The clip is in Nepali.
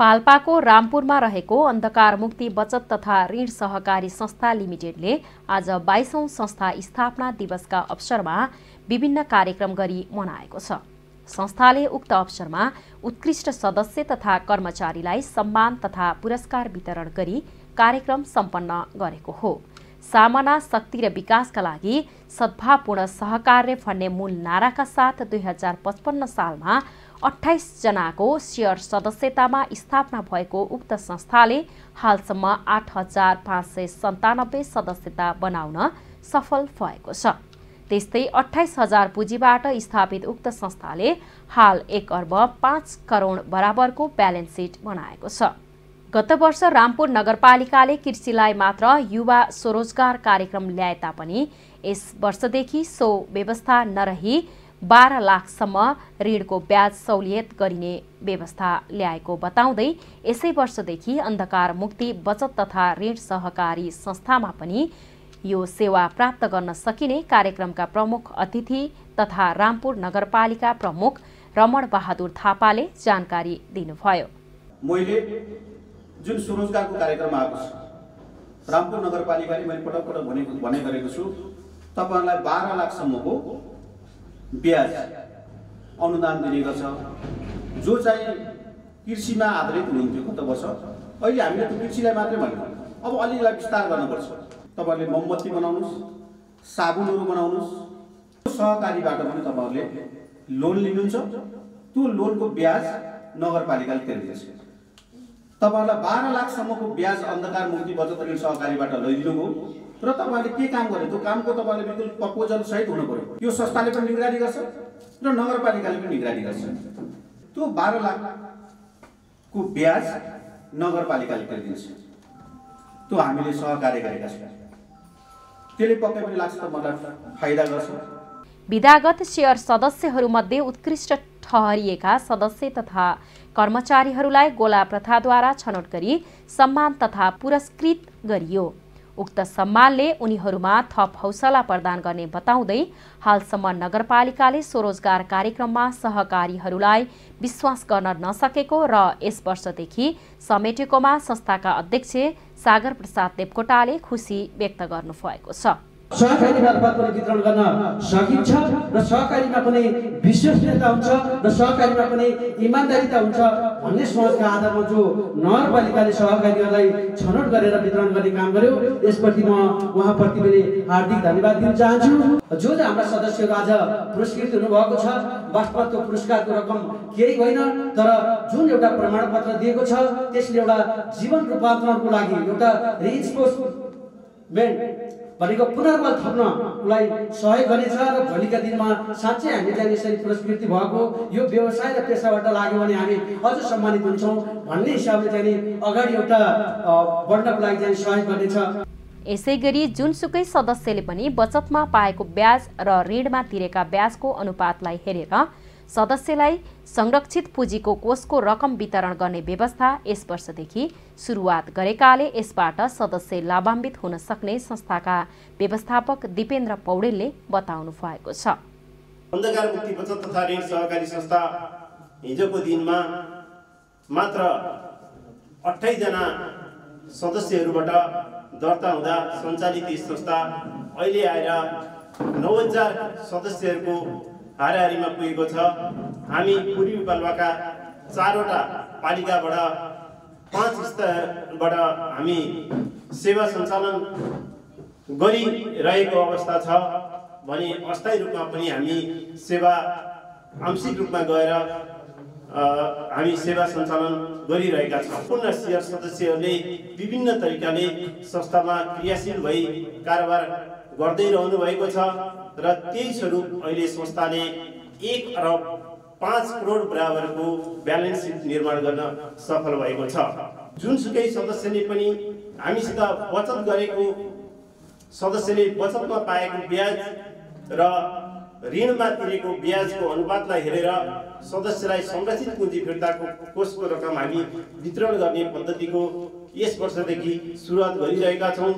पाल्पाको रामपुरमा रहेको अन्धकार मुक्ति बचत तथा ऋण सहकारी संस्था लिमिटेडले आज बाइसौं संस्था स्थापना दिवसका अवसरमा विभिन्न कार्यक्रम गरी मनाएको छ। संस्थाले उक्त अवसरमा उत्कृष्ट सदस्य तथा कर्मचारीलाई सम्मान तथा पुरस्कार वितरण गरी कार्यक्रम सम्पन्न गरेको हो। सामना शक्ति र विकासका लागि सद्भावपूर्ण सहकार्य भन्ने मूल नाराका साथ दुई हजार पचपन्न सालमा अठाइसजनाको सेयर सदस्यतामा स्थापना भएको उक्त संस्थाले हालसम्म आठ हजार पाँच सय सन्तानब्बे सदस्यता बनाउन सफल भएको छ त्यस्तै अठाइस हजार पुँजीबाट स्थापित उक्त संस्थाले हाल एक अर्ब पाँच करोड बराबरको ब्यालेन्स सिट बनाएको छ गत वर्ष रामपुर नगरपालिकाले कृषिलाई मात्र युवा स्वरोजगार कार्यक्रम ल्याए तापनि यस वर्षदेखि सो व्यवस्था नरही बाह्र लाखसम्म ऋणको ब्याज सहुलियत गरिने व्यवस्था ल्याएको बताउँदै यसै वर्षदेखि अन्धकार मुक्ति बचत तथा ऋण सहकारी संस्थामा पनि यो सेवा प्राप्त गर्न सकिने कार्यक्रमका प्रमुख अतिथि तथा रामपुर नगरपालिका प्रमुख रमण बहादुर थापाले जानकारी दिनुभयो। मैले जुन स्वरोजगारको कार्यक्रम आएको छ रामपुर नगरपालिकाले मैले पटक पटक भनेको भने गरेको छु तपाईँहरूलाई बाह्र लाखसम्मको ब्याज अनुदान दिने गर्छ जो चाहिँ कृषिमा आधारित हुनुहुन्थ्यो गत वर्ष अहिले हामीले त्यो कृषिलाई मात्रै भनेको अब अलिकति विस्तार गर्नुपर्छ। तपाईँहरूले मोमबत्ती बनाउनुहोस् साबुनहरू बनाउनुहोस् सहकारीबाट पनि तपाईँहरूले लोन लिनुहुन्छ। त्यो लोनको ब्याज नगरपालिकाले तिर्दिन्छ तपाईँहरूलाई बाह्र लाखसम्मको ब्याज अन्धकार मुक्ति बचत ऋण सहकारीबाट लैदिनुभयो र तपाईँले के काम गर्यो? त्यो कामको तपाईँले बिल्कुल प्रपोजल सहित हुनु पर्यो। यो संस्थाले पनि निगरानी गर्छ र नगरपालिकाले पनि निगरानी गर्छ। त्यो बाह्र लाखको ब्याज नगरपालिकाले तिर्दिन्छ त्यो हामीले सहकार्य गरेका छौँ। त्यसले पक्कै पनि लाग्छ त फाइदा गर्छ। विधागत सेयर सदस्यहरूमध्ये उत्कृष्ट ठहरिएका सदस्य तथा कर्मचारीहरूलाई गोला प्रथाद्वारा छनौट गरी सम्मान तथा पुरस्कृत गरियो। उक्त सम्मानले उनीहरूमा थप हौसला प्रदान गर्ने बताउँदै हालसम्म नगरपालिकाले स्वरोजगार कार्यक्रममा सहकारीहरूलाई विश्वास गर्न नसकेको र यस वर्षदेखि समेटेकोमा संस्थाका अध्यक्ष सागर प्रसाद देवकोटाले खुसी व्यक्त गर्नुभएको छ। सहकारी मार्फत पनि वितरण गर्न सकिन्छ र सहकारीमा पनि विश्वसनीयता हुन्छ र सहकारीमा पनि इमान्दारिता हुन्छ भन्ने सोचका आधारमा जो नगरपालिकाले सहकारीहरूलाई छनौट गरेर वितरण गर्ने काम गर्यो यसप्रति म उहाँप्रति पनि हार्दिक धन्यवाद दिन चाहन्छु। जो जो हाम्रा सदस्यहरू आज पुरस्कृत हुनुभएको छ वास्तवमा त्यो पुरस्कारको रकम केही होइन तर जुन एउटा प्रमाणपत्र दिएको छ त्यसले एउटा जीवन रूपान्तरणको लागि एउटा रिइन्फोर्समेन्ट भनेको पुनर्बल थप्न उसलाई सहयोग गर्नेछ र भोलिका दिनमा साँच्चै हामी यसरी पुरस्कृति भएको यो व्यवसाय र पेसाबाट लाग्यो भने हामी अझ सम्मानित हुन्छौँ भन्ने हिसाबले चाहिँ अगाडि एउटा बढ्नको लागि चाहिँ सहयोग गर्नेछ। यसै गरी जुनसुकै सदस्यले पनि बचतमा पाएको ब्याज र ऋणमा तिरेका ब्याजको अनुपातलाई हेरेर सदस्यलाई संरक्षित पुँजीको कोषको रकम वितरण गर्ने व्यवस्था यस वर्षदेखि सुरुवात गरेकाले यसबाट सदस्य लाभान्वित हुन सक्ने संस्थाका व्यवस्थापक दिपेन्द्र पौडेलले बताउनु भएको छ। अन्धकार मुक्ति बचत तथा ऋण सहकारी संस्था हिजोको दिनमा मात्र अठाइसजना सदस्यहरूबाट दर्ता हुँदा सञ्चालित संस्था अहिले आएर नौ हजार सदस्यहरूको हाराहारीमा पुगेको छ। हामी पूर्वी पाल्पाका चारवटा पालिकाबाट पाँच स्तरबाट हामी सेवा सञ्चालन गरिरहेको अवस्था छ भने अस्थायी रूपमा पनि हामी सेवा आंशिक रूपमा गएर हामी सेवा सञ्चालन गरिरहेका छौँ। पूर्ण सदस्यहरूले विभिन्न तरिकाले संस्थामा क्रियाशील भई कारोबार गर्दै रहनु भएको छ र त्यही स्वरूप अहिले संस्थाले एक अरब पाँच करोड बराबरको ब्यालेन्स सिट निर्माण गर्न सफल भएको छ। जुनसुकै सदस्यले पनि हामीसित बचत गरेको सदस्यले बचतमा पाएको ब्याज र ऋणमा तिरेको ब्याजको अनुपातलाई हेरेर सदस्यलाई संरक्षित पुँजी फिर्ताको कोषको रकम हामी वितरण गर्ने पद्धतिको यस वर्षदेखि सुरुवात गरिरहेका छौँ।